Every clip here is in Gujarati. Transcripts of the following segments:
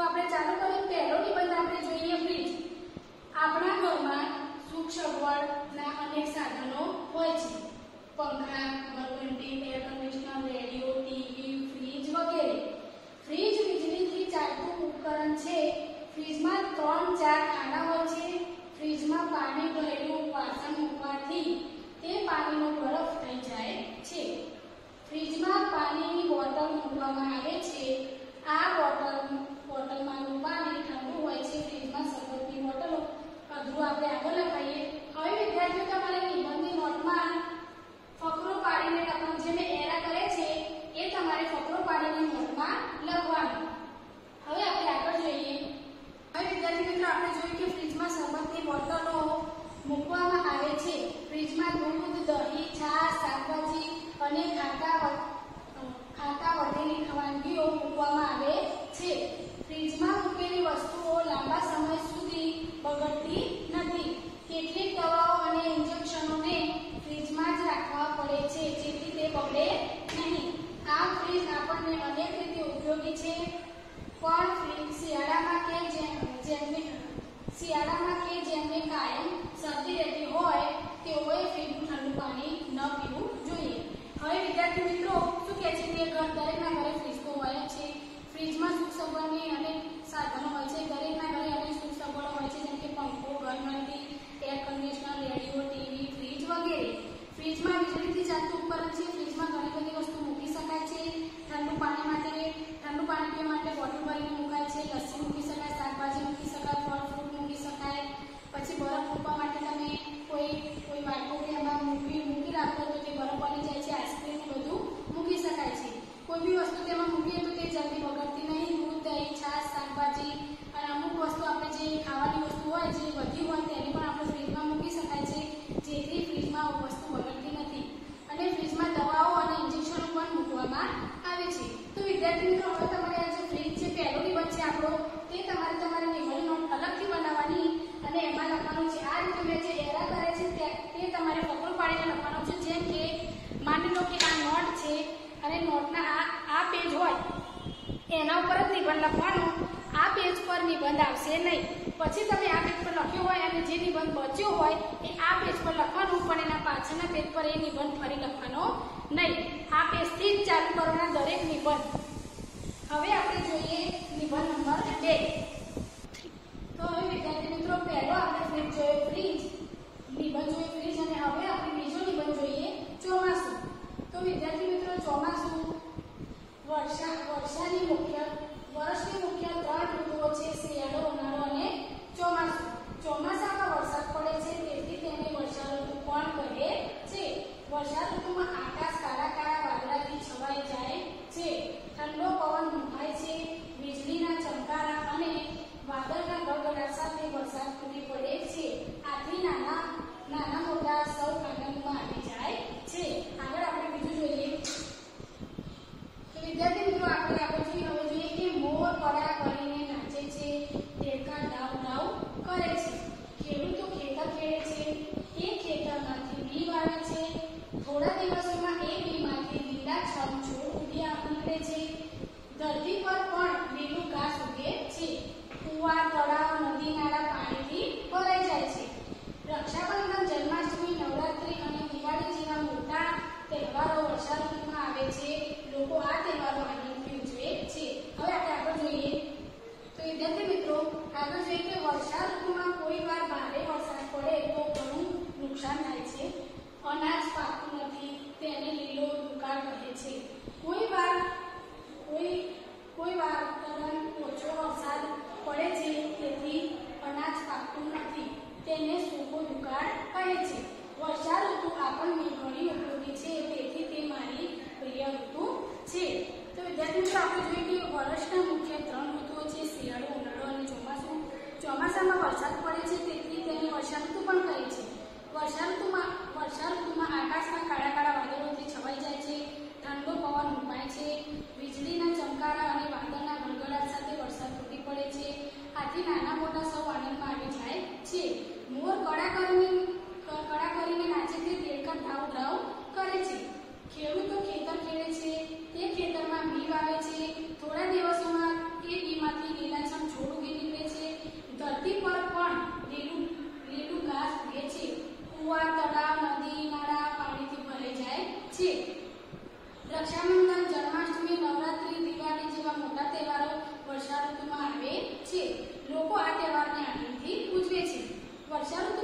આપણે ચાલુ કરીએ પહેલો નિબંધ આપણે જોઈએ ફ્રીજ આપણા ઘરમાં સુખ સગવડના અનેક સાધનો હોય છે. પંખા ઘરઘંટી air conditioner radio TV fridge વગેરે. ફ્રીજ વીજળીથી ચાલતું ઉપકરણ છે. ફ્રીજમાં ત્રણ, ચાર ખાના હોય છે. ફ્રીજમાં પાણી ભરેલું વાસણ મૂકવાથી તે પાણીનો બરફ થઈ જાય છે. ફ્રીજમાં પાણીની બોટલ મૂકવામાં આવે છે. આ બોટલ બોટલમાંનું પાણી ઠંડુ હોય છે ફ્રીજમાં શરબતની બોટલો અધરું આપણે આગળ લખાઈએ હવે વિદ્યાર્થીઓ તમારે નિબંધની નોટમાં ફકરો પાડીને તમારે જે મેં એરા કરે છે એ તમારે ફકરો પાડીને નોટમાં લખવાનું હવે આપણે આગળ જોઈએ હવે વિદ્યાર્થી મિત્રો આપણે જોયું કે ફ્રીજમાં શરબતની બોટલો મૂકવામાં આવે છે ફ્રીજમાં દૂધ દહીં છાશ શાકભાજી અને ખાટા વ- અ, ખાટા વધેલી વાનગીઓ મૂકવામાં આવે છે ફ્રીજમાં મૂકેલી વસ્તુઓ લાંબા સમય સુધી બગડતી નથી કેટલીક દવાઓ અને ઇન્જેક્શનોને ફ્રીજમાં જ રાખવા પડે છે જેથી તે બગડે નહીં આ ફ્રીજ આપણને અનેક રીતે ઉપયોગી છે પણ ફ્રીજ શિયાળામાં કે જેમ જેમને શિયાળામાં કે જેમને કાયમ શરદી રહેતી હોય તેઓએ ફ્રીજનું ઠંડુ પાણી ન પીવું જોઈએ હવે વિદ્યાર્થી મિત્રો શું કહે છે કે ઘર દરેકના ઘરે ફ્રીજ તો હોય જ છે ફ્રીજમાં સુખ સગવડની અનેક સાધનો હોય છે દરેકના ઘરે અનેક સુખ સગવડો હોય છે જેમ કે પંખો ઘરઘંટી air conditioner radio TV fridge વગેરે ફ્રીજમાં વીજળીથી ચાલતું ઉપકરણ છે ફ્રીજમાં ઘણી બધી વસ્તુ મૂકી શકાય છે ઠંડુ પાણી માટે ઠંડુ પાણી પીવા માટે બોટલ ભરીને મુકાય છે લસ્સી મૂકી શકાય શાકભાજી મૂકી શકાય ફળ ફ્રૂટ મૂકી શકાય પછી બરફ મૂકવા માટે તમે કોઈ કોઈ બાળકો કે એમાં મૂકી મૂકી રાખો તો તે બરફ બની જાય છે આઈસ્ક્રીમ બધું મૂકી શકાય છે કોઈ બી વસ્તુ તેમાં મૂકીએ તો તે જલ્દી બગડતી નહીં દૂધ દહીં છાશ શાકભાજી અને અમુક વસ્તુ આપણે જે ખાવાની વસ્તુ હોય જે વધી હોય તેની પણ આપણે ફ્રીજમાં મૂકી શકાય છે જેથી ફ્રીજમાં વસ્તુ બગડતી નથી અને ફ્રીજમાં દવાઓ અને ઇન્જેક્શનો પણ મૂકવામાં આવે છે તો વિદ્યાર્થી મિત્રો હવે તમારે આ જે ફ્રીજ છે પહેલો નિબંધ છે આપણો તે તમારે તમારી નિબંધ નોટ અલગથી બનાવવાની અને એમાં લખવાનું છે આ રીતે મેં જે એરા કરે છે તે તે તમારે ફકરો પાડીને લખવાનો છે જેમ કે માની લો કે આ નોટ છે અને નોટના આ આ પેજ હોય એના ઉપર જ લખવાનો, આ પેજ પર નિબંધ આવશે નહીં. પછી તમે આ પેજ પર લખ્યો હોય અને જે નિબંધ બચ્યો હોય એ આ પેજ પર લખવાનું, પણ એના પાછળના પેજ પર એ નિબંધ ફરી લખવાનો નહીં. આ પેજથી જ ચાલુ કરવાના દરેક નિબંધ. હવે આપણે જોઈએ નિબંધ નંબર બે. તો હવે વિદ્યાર્થી મિત્રો, પહેલો આપણે ફ્રીજ જોયો ફ્રીજ નિબંધ જોયો ફ્રીજ અને હવે આપણે બીજો નિબંધ જોઈએ ચોમાસું. તો વિદ્યાર્થી મિત્રો ચોમાસું વર્ષા વર્ષાની મુખ્ય વર્ષની મુખ્ય ત્રણ ઋતુઓ છે શિયાળો ઉનાળો અને ચોમાસું ચોમાસામાં વરસાદ પડે છે તેથી તેને વર્ષા ઋતુ પણ કહે છે વર્ષા ઋતુમાં આકાશ કાળા કાળા વાદળાથી છવાઈ જાય છે ઠંડો પવન ફૂંકાય છે વીજળીના ચમકારા અને વાદળના ગડગડાટ સાથે વરસાદ તૂટી પડે છે આથી નાના નાના મોટા સૌ આનંદમાં આવી જાય છે આગળ આપણે બીજું જોઈએ તો વિદ્યાર્થી મિત્રો આપણે કે મોર કડા કરીને નાચે છે દેડકા ડાવ ડાવ કરે છે ખેડૂતો ખેતર ખેડે છે એ ખેતરમાંથી બી વાવે છે થોડા દિવસોમાં એ બીમાંથી લીલા છમ છોડ ઉગ્યા નીકળે છે ધરતી પર પણ લીલું ઘાસ ઉગે છે કુવા તળાવ નદી નાળા પાણીથી ભરાઈ જાય છે રક્ષાબંધન જન્માષ્ટમી નવરાત્રી અને દિવાળી જેવા મોટા તહેવારો વર્ષા ઋતુમાં આવે છે લોકો આ તહેવારો આનંદથી ઉજવે છે હવે આપણે આગળ જોઈએ તો વિદ્યાર્થી મિત્રો આગળ જોઈએ કે વર્ષા ઋતુમાં કોઈ વાર ભારે વરસાદ પડે તો ઘણું નુકસાન થાય છે. અનાજ પાકતું નથી તેને લીલો દુકાળ કહે છે. કોઈ વાર, કોઈ કોઈ વાર તદ્દન ઓછો વરસાદ પડે છે, તેથી અનાજ પાકતું નથી તેને સૂકો દુકાળ કહે છે. વર્ષા ઋતુ આપણને ઘણી ઉપયોગી છે, તેથી તે મારી પ્રિય ઋતુ છે. તો વિદ્યાર્થી મિત્રો, આપણે જોઈએ કે વર્ષના મુખ્ય ત્રણ ઋતુઓ છે, શિયાળો ચોમાસામાં વરસાદ પડે છે તેથી તેને વર્ષા ઋતુ પણ કહે છે. વર્ષા ઋતુમાં વર્ષા ઋતુમાં આકાશમાં કાળા કાળા વાદળોથી છવાઈ જાય છે, ઠંડો પવન ઉપાય છે, વીજળીના ચમકારા અને વાદળના ગડગડાટ સાથે વરસાદ તૂટી પડે છે. આથી નાના મોટા સૌ આનંદમાં આવી જાય છે. મોર કળા કરીને escuchar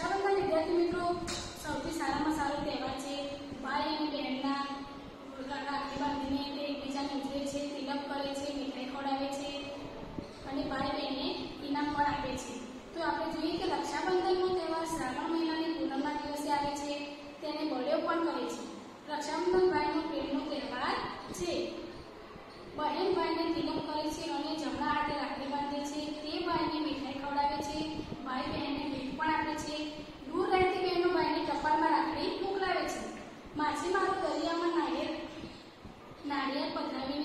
આશા મિત્રો, સૌથી સારામાં સારો તહેવાર છે ભાઈ અને બહેનના રાખડી બાંધીને એકબીજાને ઉજવે છે, તિલક કરે છે, મીઠાઈ ખવડાવે છે અને ભાઈ બહેનને ઇનામ પણ આપે છે. તો આપણે જોઈએ કે રક્ષાબંધનનો તહેવાર શ્રાવણ મહિનાની પૂનમના દિવસે આવે છે, તેને બળ્યો પણ કરે છે. રક્ષાબંધન ભાઈનો પ્રેમનો તહેવાર છે. બહેન ભાઈને તિલક કરે છે અને જમા माझे नाव करियामा नायर नाडिया पद्नावी